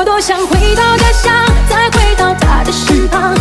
我多想回到家乡，再回到他的身旁，